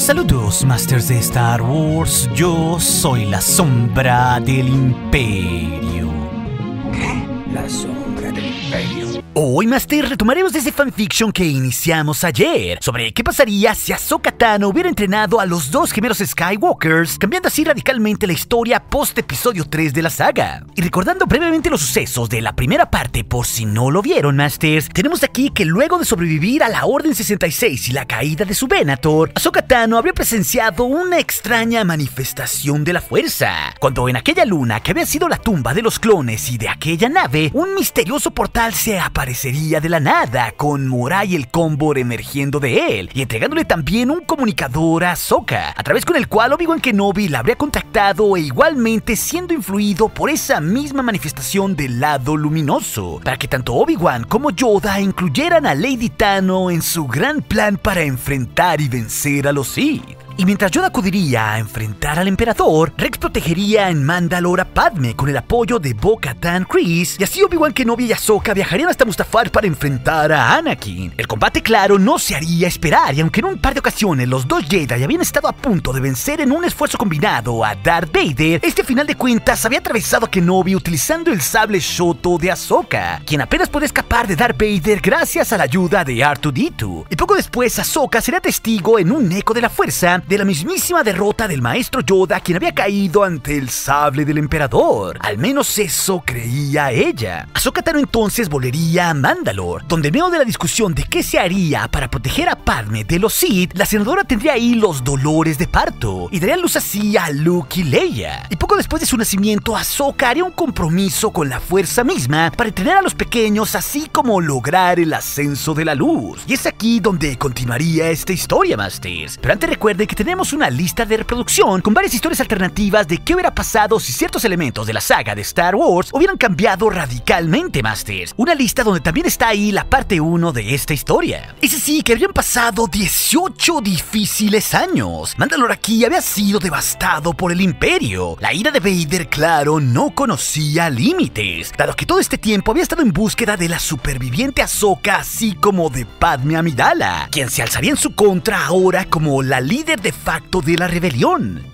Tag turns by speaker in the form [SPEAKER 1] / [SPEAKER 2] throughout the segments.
[SPEAKER 1] Saludos, Masters de Star Wars. Yo soy la sombra del Imperio.
[SPEAKER 2] ¿Qué? La sombra.
[SPEAKER 1] Hoy, Master, retomaremos ese fanfiction que iniciamos ayer sobre qué pasaría si Ahsoka Tano hubiera entrenado a los dos gemelos Skywalkers, cambiando así radicalmente la historia post-episodio 3 de la saga. Y recordando brevemente los sucesos de la primera parte, por si no lo vieron, Masters, tenemos aquí que luego de sobrevivir a la Orden 66 y la caída de su Venator, Ahsoka Tano habría presenciado una extraña manifestación de la fuerza, cuando en aquella luna que había sido la tumba de los clones y de aquella nave, un misterioso portal se aparecería de la nada, con Morai el Combor emergiendo de él y entregándole también un comunicador a Ahsoka, a través con el cual Obi-Wan Kenobi la habría contactado e igualmente siendo influido por esa misma manifestación del lado luminoso, para que tanto Obi-Wan como Yoda incluyeran a Lady Tano en su gran plan para enfrentar y vencer a los Sith. Y mientras Yoda acudiría a enfrentar al emperador, Rex protegería en Mandalore a Padme con el apoyo de Bo-Katan Kryze, y así Obi-Wan Kenobi y Ahsoka viajarían hasta Mustafar para enfrentar a Anakin. El combate, claro, no se haría esperar, y aunque en un par de ocasiones los dos Jedi habían estado a punto de vencer en un esfuerzo combinado a Darth Vader, este final de cuentas había atravesado a Kenobi utilizando el sable Shoto de Ahsoka, quien apenas puede escapar de Darth Vader gracias a la ayuda de R2-D2. Y poco después, Ahsoka sería testigo en un eco de la fuerza de la mismísima derrota del maestro Yoda quien había caído ante el sable del emperador. Al menos eso creía ella. Ahsoka Tano entonces volvería a Mandalore, donde en medio de la discusión de qué se haría para proteger a Padme de los Sith, la senadora tendría ahí los dolores de parto y daría luz así a Luke y Leia. Y poco después de su nacimiento, Ahsoka haría un compromiso con la fuerza misma para entrenar a los pequeños así como lograr el ascenso de la luz. Y es aquí donde continuaría esta historia, Masters. Pero antes recuerden que tenemos una lista de reproducción con varias historias alternativas de qué hubiera pasado si ciertos elementos de la saga de Star Wars hubieran cambiado radicalmente, Masters. Una lista donde también está ahí la parte 1 de esta historia. Es sí, que habrían pasado 18 difíciles años. Mandalore aquí había sido devastado por el Imperio. La ira de Vader, claro, no conocía límites, dado que todo este tiempo había estado en búsqueda de la superviviente Ahsoka, así como de Padme Amidala, quien se alzaría en su contra ahora como la líder de facto de la rebelión.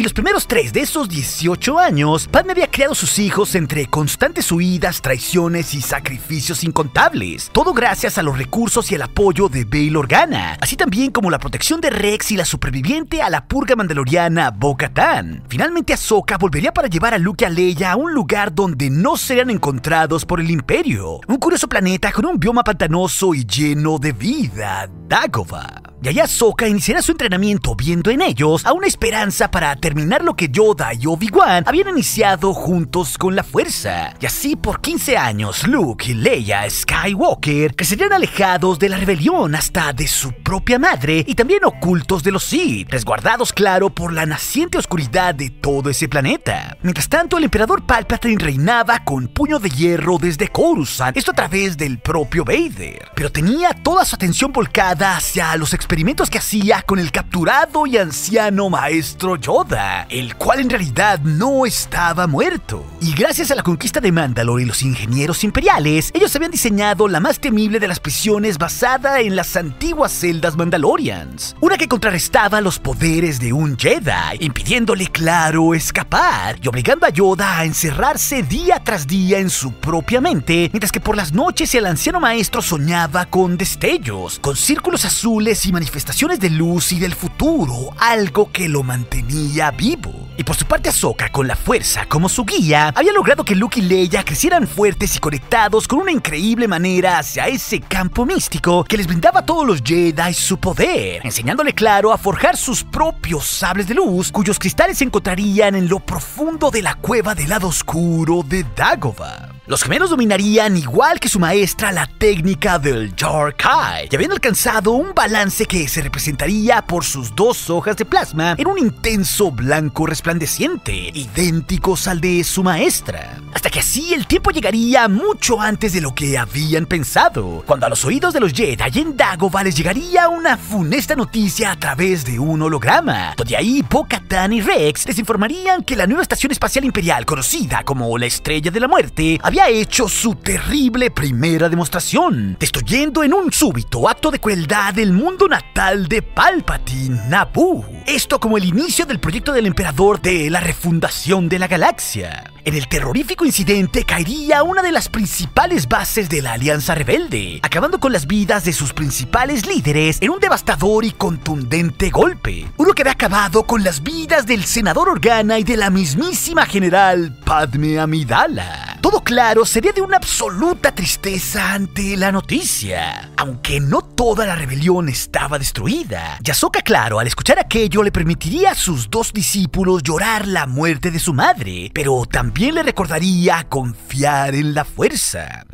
[SPEAKER 1] Y los primeros tres de esos 18 años, Padme había criado sus hijos entre constantes huidas, traiciones y sacrificios incontables. Todo gracias a los recursos y el apoyo de Bail Organa, así también como la protección de Rex y la superviviente a la purga mandaloriana Bo-Katan. Finalmente Ahsoka volvería para llevar a Luke y a Leia a un lugar donde no serían encontrados por el Imperio. Un curioso planeta con un bioma pantanoso y lleno de vida, Dagobah. Y allá Ahsoka iniciará su entrenamiento viendo en ellos a una esperanza para terminar lo que Yoda y Obi-Wan habían iniciado juntos con la fuerza. Y así por 15 años, Luke y Leia Skywalker crecerían alejados de la rebelión hasta de su propia madre y también ocultos de los Sith, resguardados claro por la naciente oscuridad de todo ese planeta. Mientras tanto, el emperador Palpatine reinaba con puño de hierro desde Coruscant, esto a través del propio Vader, pero tenía toda su atención volcada hacia los experimentos que hacía con el capturado y anciano maestro Yoda, el cual en realidad no estaba muerto. Y gracias a la conquista de Mandalore y los ingenieros imperiales, ellos habían diseñado la más temible de las prisiones basada en las antiguas celdas Mandalorians, una que contrarrestaba los poderes de un Jedi, impidiéndole claro escapar y obligando a Yoda a encerrarse día tras día en su propia mente, mientras que por las noches el anciano maestro soñaba con destellos, con círculos azules y manifestaciones de luz y del futuro, algo que lo mantenía vivo. Y por su parte Ahsoka, con la fuerza como su guía, había logrado que Luke y Leia crecieran fuertes y conectados con una increíble manera hacia ese campo místico que les brindaba a todos los Jedi su poder, enseñándole claro a forjar sus propios sables de luz, cuyos cristales se encontrarían en lo profundo de la cueva del lado oscuro de Dagobah. Los gemelos dominarían, igual que su maestra, la técnica del Jarkai y habían alcanzado un balance que se representaría por sus dos hojas de plasma en un intenso blanco resplandeciente, idénticos al de su maestra. Hasta que así el tiempo llegaría mucho antes de lo que habían pensado, cuando a los oídos de los Jedi en Dagobah les llegaría una funesta noticia a través de un holograma, donde ahí Bo-Katan y Rex les informarían que la nueva estación espacial imperial conocida como la Estrella de la Muerte había había hecho su terrible primera demostración, destruyendo en un súbito acto de crueldad el mundo natal de Palpatine, Naboo. Esto como el inicio del proyecto del emperador de la refundación de la galaxia. En el terrorífico incidente caería una de las principales bases de la Alianza Rebelde, acabando con las vidas de sus principales líderes en un devastador y contundente golpe. Uno que había acabado con las vidas del senador Organa y de la mismísima general Padme Amidala. Todo claro sería de una absoluta tristeza ante la noticia. Aunque no toda la rebelión estaba destruida, Yasoka claro al escuchar aquello le permitiría a sus dos discípulos llorar la muerte de su madre, pero también le recordaría confiar en la fuerza.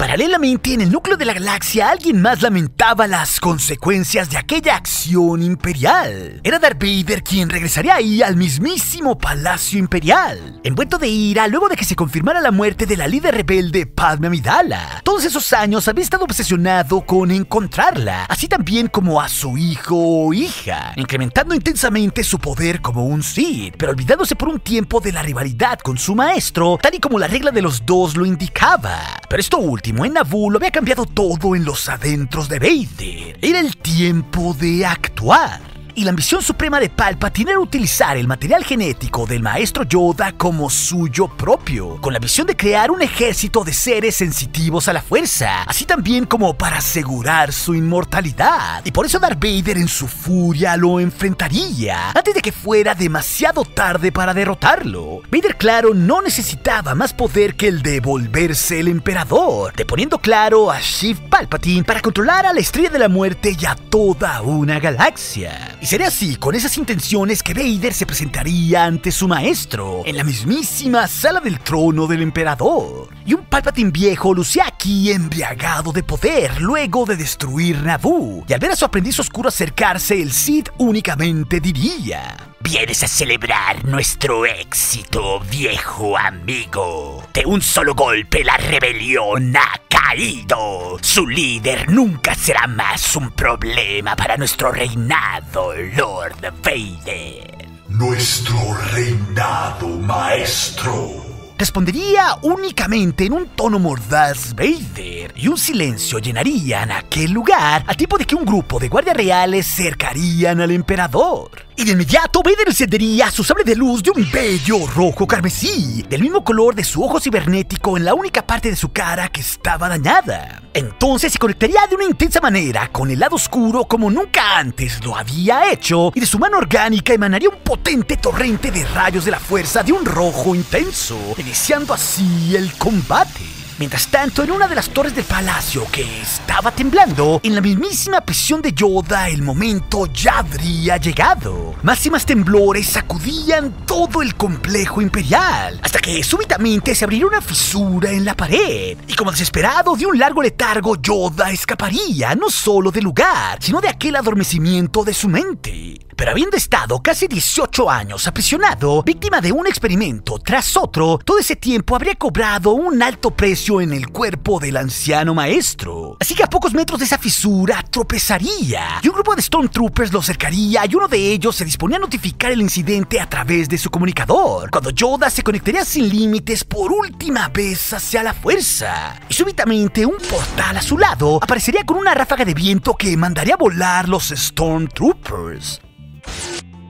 [SPEAKER 1] Paralelamente, en el núcleo de la galaxia, alguien más lamentaba las consecuencias de aquella acción imperial. Era Darth Vader quien regresaría ahí al mismísimo Palacio Imperial, envuelto de ira luego de que se confirmara la muerte de la líder rebelde Padme Amidala. Todos esos años había estado obsesionado con encontrarla, así también como a su hijo o hija, incrementando intensamente su poder como un Sith, pero olvidándose por un tiempo de la rivalidad con su maestro, tal y como la regla de los dos lo indicaba. Pero esto último en Naboo lo había cambiado todo en los adentros de Vader. Era el tiempo de actuar y la ambición suprema de Palpatine era utilizar el material genético del maestro Yoda como suyo propio, con la visión de crear un ejército de seres sensitivos a la fuerza, así también como para asegurar su inmortalidad. Y por eso Darth Vader en su furia lo enfrentaría, antes de que fuera demasiado tarde para derrotarlo. Vader, claro, no necesitaba más poder que el de volverse el emperador, deponiendo claro a Sheev Palpatine para controlar a la estrella de la muerte y a toda una galaxia. Sería así, con esas intenciones, que Vader se presentaría ante su maestro, en la mismísima sala del trono del emperador. Y un Palpatine viejo lucía aquí embriagado de poder luego de destruir Naboo. Y al ver a su aprendiz oscuro acercarse, el Sith únicamente diría...
[SPEAKER 2] Vienes a celebrar nuestro éxito, viejo amigo. De un solo golpe la rebelión ha caído. Su líder nunca será más un problema para nuestro reinado, Lord Vader.
[SPEAKER 3] Nuestro reinado, maestro.
[SPEAKER 1] Respondería únicamente en un tono mordaz Vader, y un silencio llenarían aquel lugar a tipo de que un grupo de guardias reales cercarían al emperador. Y de inmediato Vader encendería su sable de luz de un bello rojo carmesí, del mismo color de su ojo cibernético en la única parte de su cara que estaba dañada. Entonces se conectaría de una intensa manera con el lado oscuro como nunca antes lo había hecho, y de su mano orgánica emanaría un potente torrente de rayos de la fuerza de un rojo intenso, iniciando así el combate. Mientras tanto, en una de las torres del palacio que estaba temblando, en la mismísima prisión de Yoda, el momento ya habría llegado. Más y más temblores sacudían todo el complejo imperial, hasta que súbitamente se abriría una fisura en la pared. Y como desesperado de un largo letargo, Yoda escaparía no solo del lugar, sino de aquel adormecimiento de su mente. Pero habiendo estado casi 18 años aprisionado, víctima de un experimento tras otro, todo ese tiempo habría cobrado un alto precio en el cuerpo del anciano maestro. Así que a pocos metros de esa fisura tropezaría, y un grupo de Stormtroopers lo cercaría y uno de ellos se disponía a notificar el incidente a través de su comunicador, cuando Yoda se conectaría sin límites por última vez hacia la fuerza. Y súbitamente un portal a su lado aparecería con una ráfaga de viento que mandaría a volar los Stormtroopers.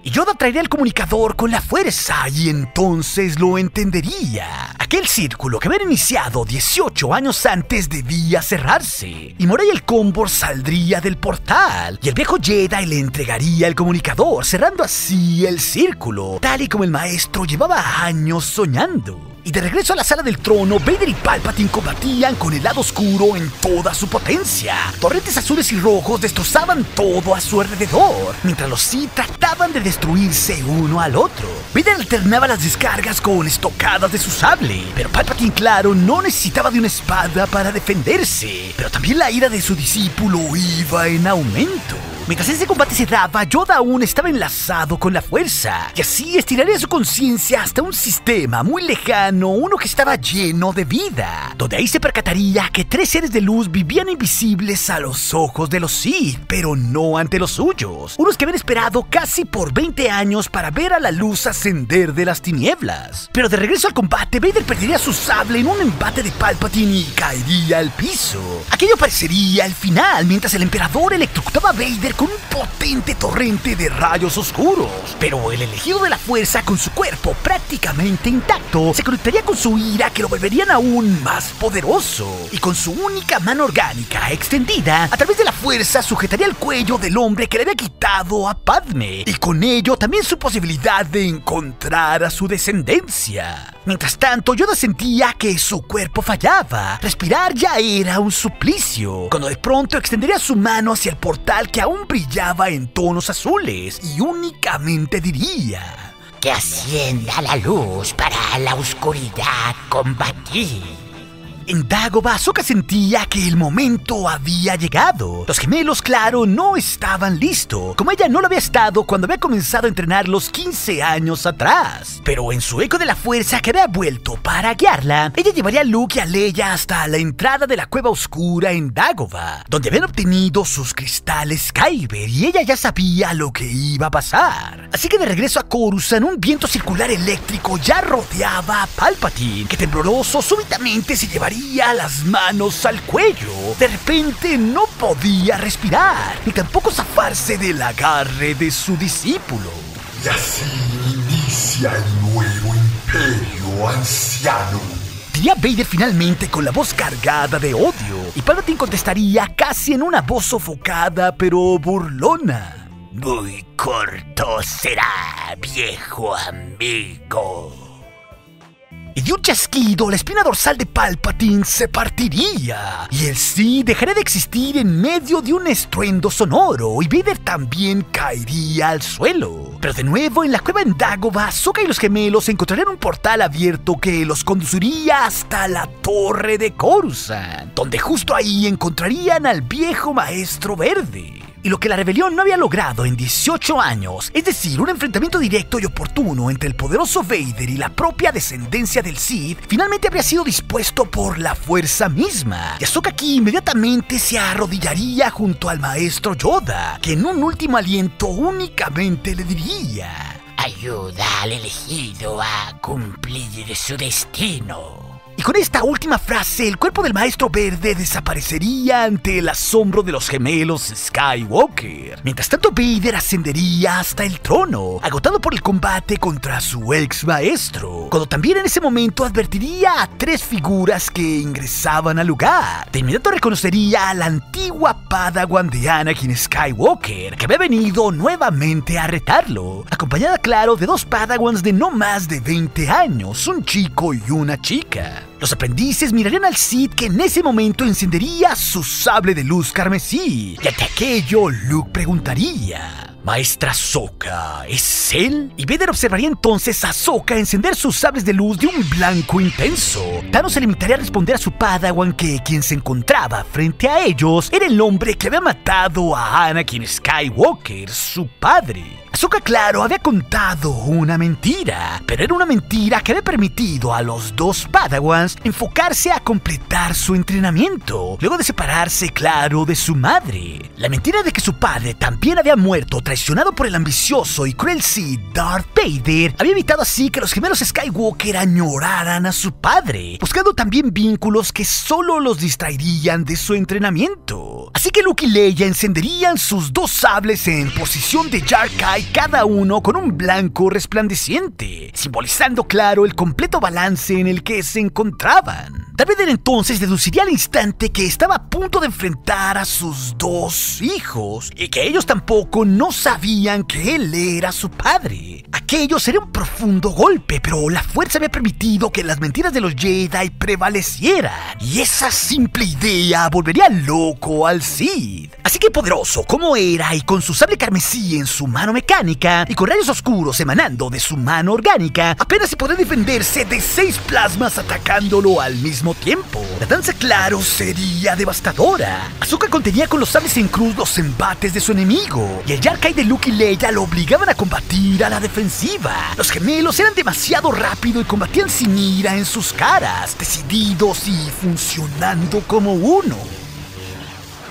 [SPEAKER 1] Y Yoda traería el comunicador con la fuerza y entonces lo entendería. Aquel círculo que había iniciado 18 años antes debía cerrarse. Y Moray el Combor saldría del portal. Y el viejo Jedi le entregaría el comunicador, cerrando así el círculo, tal y como el maestro llevaba años soñando. De regreso a la sala del trono, Vader y Palpatine combatían con el lado oscuro en toda su potencia. Torrentes azules y rojos destrozaban todo a su alrededor, mientras los Sith trataban de destruirse uno al otro. Vader alternaba las descargas con estocadas de su sable, pero Palpatine, claro, no necesitaba de una espada para defenderse. Pero también la ira de su discípulo iba en aumento. Mientras ese combate se daba, Yoda aún estaba enlazado con la fuerza, y así estiraría su conciencia hasta un sistema muy lejano, uno que estaba lleno de vida, donde ahí se percataría que tres seres de luz vivían invisibles a los ojos de los Sith, pero no ante los suyos, unos que habían esperado casi por 20 años para ver a la luz ascender de las tinieblas. Pero de regreso al combate, Vader perdería su sable en un embate de Palpatine y caería al piso. Aquello parecería el final, mientras el emperador electrocutaba a Vader con un potente torrente de rayos oscuros. Pero el elegido de la fuerza, con su cuerpo prácticamente intacto, se conectaría con su ira que lo volverían aún más poderoso. Y con su única mano orgánica extendida, a través de la fuerza sujetaría el cuello del hombre que le había quitado a Padme. Y con ello también su posibilidad de encontrar a su descendencia. Mientras tanto, Yoda sentía que su cuerpo fallaba. Respirar ya era un suplicio. Cuando de pronto extendería su mano hacia el portal que aún brillaba en tonos azules y únicamente diría...
[SPEAKER 2] Que ascienda la luz para la oscuridad combatir.
[SPEAKER 1] En Dagobah, Ahsoka sentía que el momento había llegado. Los gemelos, claro, no estaban listos, como ella no lo había estado cuando había comenzado a entrenar los 15 años atrás. Pero en su eco de la fuerza que había vuelto para guiarla, ella llevaría a Luke y a Leia hasta la entrada de la cueva oscura en Dagobah, donde habían obtenido sus cristales Kyber y ella ya sabía lo que iba a pasar. Así que de regreso a Coruscant, un viento circular eléctrico ya rodeaba a Palpatine, que tembloroso súbitamente se llevaría las manos al cuello. De repente no podía respirar, ni tampoco zafarse del agarre de su discípulo.
[SPEAKER 3] Y así inicia el nuevo imperio anciano.
[SPEAKER 1] Diría Vader finalmente con la voz cargada de odio, y Palpatine contestaría casi en una voz sofocada pero burlona.
[SPEAKER 2] Muy corto será, viejo amigo.
[SPEAKER 1] Y de un chasquido, la espina dorsal de Palpatine se partiría. Y el sí dejaría de existir en medio de un estruendo sonoro. Y Vader también caería al suelo. Pero de nuevo, en la cueva en Dagobah, Sokka y los gemelos encontrarían un portal abierto que los conduciría hasta la torre de Coruscant. Donde justo ahí encontrarían al viejo maestro verde y lo que la rebelión no había logrado en 18 años, es decir, un enfrentamiento directo y oportuno entre el poderoso Vader y la propia descendencia del Sith, finalmente habría sido dispuesto por la fuerza misma. Y Ahsoka aquí inmediatamente se arrodillaría junto al maestro Yoda, que en un último aliento únicamente le diría...
[SPEAKER 2] Ayuda al elegido a cumplir su destino.
[SPEAKER 1] Y con esta última frase, el cuerpo del maestro verde desaparecería ante el asombro de los gemelos Skywalker. Mientras tanto, Vader ascendería hasta el trono, agotado por el combate contra su ex maestro. Cuando también en ese momento advertiría a tres figuras que ingresaban al lugar. De inmediato reconocería a la antigua Padawan de Anakin Skywalker, que había venido nuevamente a retarlo, acompañada, claro, de dos Padawans de no más de 20 años, un chico y una chica. Los aprendices mirarían al Sith que en ese momento encendería su sable de luz carmesí. Y ante aquello, Luke preguntaría... Maestra Soka, ¿es él? Y Vader observaría entonces a Soka encender sus sables de luz de un blanco intenso. Thanos se limitaría a responder a su padawan que quien se encontraba frente a ellos era el hombre que había matado a Anakin Skywalker, su padre. Ahsoka, claro, había contado una mentira, pero era una mentira que había permitido a los dos Padawans enfocarse a completar su entrenamiento, luego de separarse, claro, de su madre. La mentira de que su padre también había muerto traicionado por el ambicioso y cruel Sith Darth Vader había evitado así que los gemelos Skywalker añoraran a su padre, buscando también vínculos que solo los distraerían de su entrenamiento. Así que Luke y Leia encenderían sus dos sables en posición de Jarkai cada uno con un blanco resplandeciente, simbolizando claro el completo balance en el que se encontraban. Darth Vader entonces deduciría al instante que estaba a punto de enfrentar a sus dos hijos y que ellos tampoco no sabían que él era su padre. aquello sería un profundo golpe, pero la fuerza había permitido que las mentiras de los Jedi prevalecieran. Y esa simple idea volvería loco al Sith. Así que poderoso como era y con su sable carmesí en su mano mecánica y con rayos oscuros emanando de su mano orgánica, apenas se podía defenderse de seis plasmas atacándolo al mismo tiempo. La danza, claro, sería devastadora. Ahsoka contenía con los sables en cruz los embates de su enemigo y el De Luke y Leia lo obligaban a combatir a la defensiva. Los gemelos eran demasiado rápido y combatían sin ira en sus caras, decididos y funcionando como uno.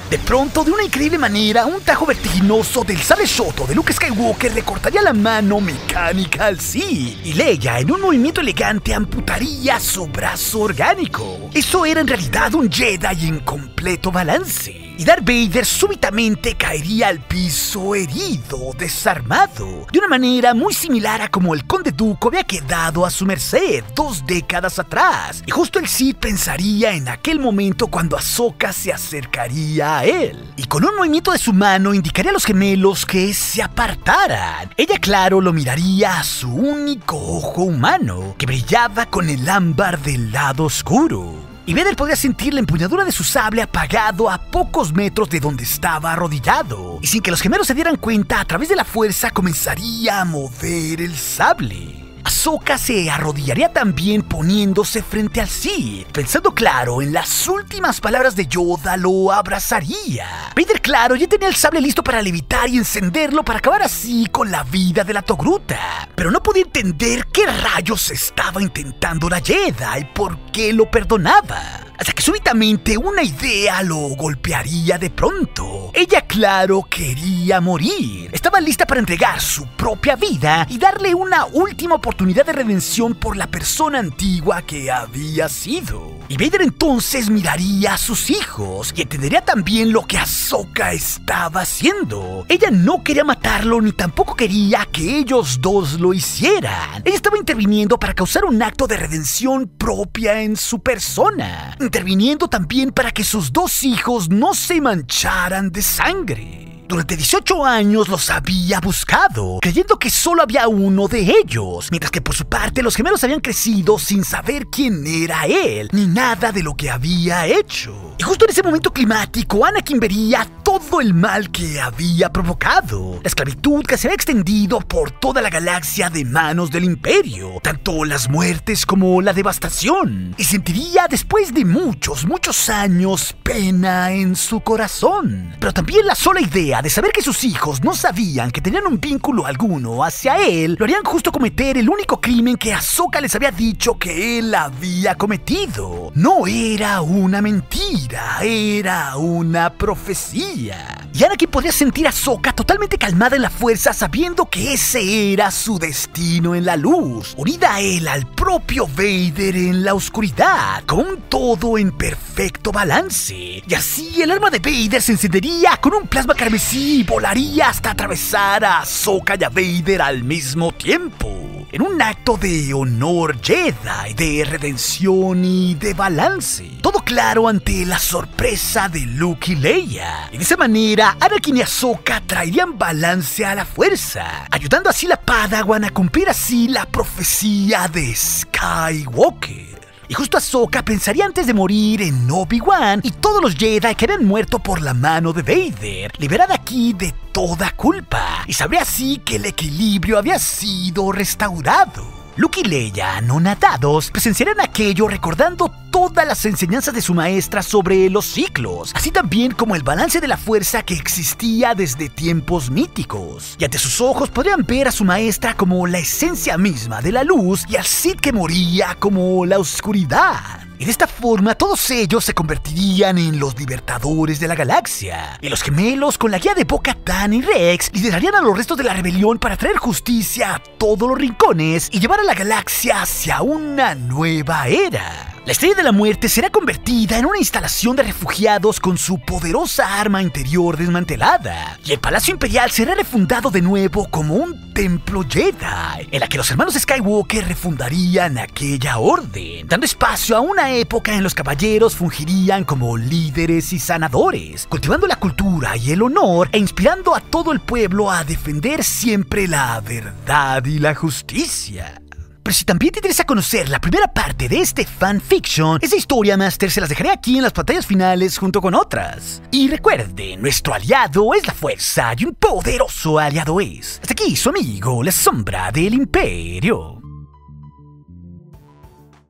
[SPEAKER 1] De pronto, de una increíble manera, un tajo vertiginoso del sable Shoto de Luke Skywalker le cortaría la mano mecánica al sí, y Leia, en un movimiento elegante, amputaría su brazo orgánico. Eso era en realidad un Jedi en completo balance y Darth Vader súbitamente caería al piso herido, desarmado, de una manera muy similar a como el Conde Duco había quedado a su merced dos décadas atrás. Y justo el Sith pensaría en aquel momento cuando Ahsoka se acercaría a él. Y con un movimiento de su mano indicaría a los gemelos que se apartaran. Ella, claro, lo miraría a su único ojo humano, que brillaba con el ámbar del lado oscuro y Vader podía sentir la empuñadura de su sable apagado a pocos metros de donde estaba arrodillado. Y sin que los gemelos se dieran cuenta, a través de la fuerza comenzaría a mover el sable. Ahsoka se arrodillaría también poniéndose frente al Sith. Pensando claro en las últimas palabras de Yoda, lo abrazaría. Vader, claro, ya tenía el sable listo para levitar y encenderlo para acabar así con la vida de la Togruta. Pero no podía entender qué rayos estaba intentando la Jedi y por qué lo perdonaba hasta que súbitamente una idea lo golpearía de pronto. Ella, claro, quería morir. Estaba lista para entregar su propia vida y darle una última oportunidad de redención por la persona antigua que había sido. Y Vader entonces miraría a sus hijos y entendería también lo que Ahsoka estaba haciendo. Ella no quería matarlo ni tampoco quería que ellos dos lo hicieran. Ella estaba interviniendo para causar un acto de redención propia en su persona interviniendo también para que sus dos hijos no se mancharan de sangre. Durante 18 años los había buscado, creyendo que solo había uno de ellos, mientras que por su parte los gemelos habían crecido sin saber quién era él, ni nada de lo que había hecho. Y justo en ese momento climático, Anakin vería todo el mal que había provocado, la esclavitud que se había extendido por toda la galaxia de manos del imperio, tanto las muertes como la devastación, y sentiría después de muchos, muchos años pena en su corazón, pero también la sola idea de saber que sus hijos no sabían que tenían un vínculo alguno hacia él, lo harían justo cometer el único crimen que Ahsoka les había dicho que él había cometido. No era una mentira, era una profecía. Y Anakin podría sentir a Ahsoka totalmente calmada en la fuerza sabiendo que ese era su destino en la luz, unida a él al propio Vader en la oscuridad, con todo en perfecto balance. Y así el arma de Vader se encendería con un plasma carmesí Sí, volaría hasta atravesar a Ahsoka y a Vader al mismo tiempo. En un acto de honor Jedi, de redención y de balance. Todo claro ante la sorpresa de Luke y Leia. Y de esa manera, Anakin y Ahsoka traerían balance a la fuerza, ayudando así la Padawan a cumplir así la profecía de Skywalker. Y justo Ahsoka pensaría antes de morir en Obi-Wan y todos los Jedi que habían muerto por la mano de Vader, liberada aquí de toda culpa. Y sabría así que el equilibrio había sido restaurado. Luke y Leia, no nadados, presenciarán aquello recordando todas las enseñanzas de su maestra sobre los ciclos, así también como el balance de la fuerza que existía desde tiempos míticos. Y ante sus ojos podrían ver a su maestra como la esencia misma de la luz y al Sith que moría como la oscuridad. Y de esta forma todos ellos se convertirían en los libertadores de la galaxia. Y los gemelos, con la guía de Boca Tan y Rex, liderarían a los restos de la rebelión para traer justicia a todos los rincones y llevar a la galaxia hacia una nueva era. La Estrella de la Muerte será convertida en una instalación de refugiados con su poderosa arma interior desmantelada, y el Palacio Imperial será refundado de nuevo como un templo Jedi, en la que los hermanos Skywalker refundarían aquella orden, dando espacio a una época en los caballeros fungirían como líderes y sanadores, cultivando la cultura y el honor e inspirando a todo el pueblo a defender siempre la verdad y la justicia. Pero si también te interesa conocer la primera parte de este fanfiction, esa historia master se las dejaré aquí en las pantallas finales junto con otras. Y recuerde, nuestro aliado es la fuerza y un poderoso aliado es. Hasta aquí su amigo, la sombra del imperio.